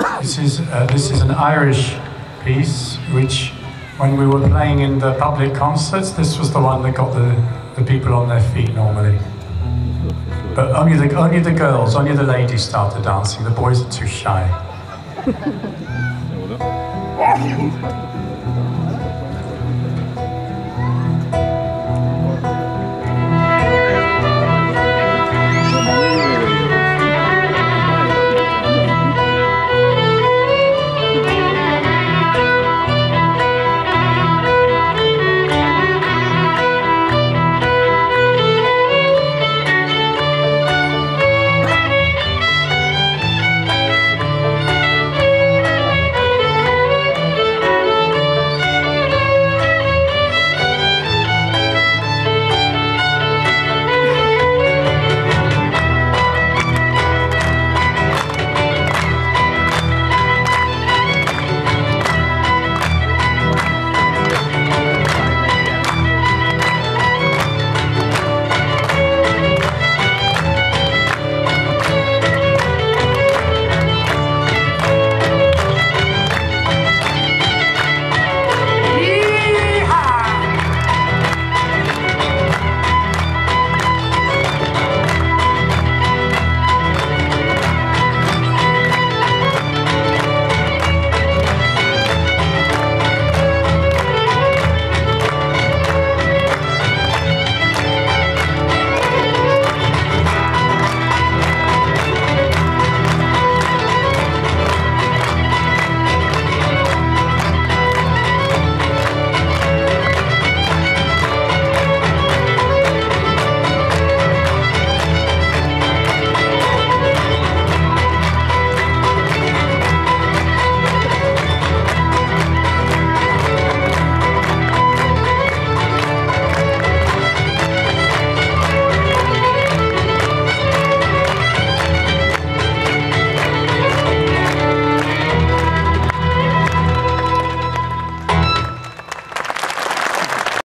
This is uh, this is an Irish piece, which when we were playing in the public concerts, this was the one that got the, the people on their feet normally. But only the only the girls, only the ladies started dancing. The boys are too shy.